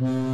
Mm-hmm.